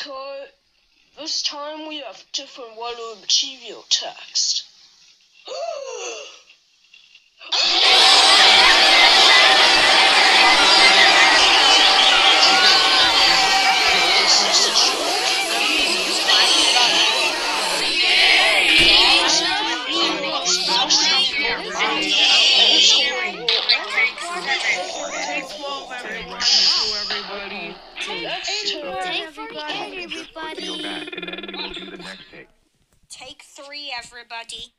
Okay. This time we have different weather material text. Take 12, everyone. Everybody. That's two. Take 48, everybody. Feel that, and then we'll do the next take. Take three, everybody.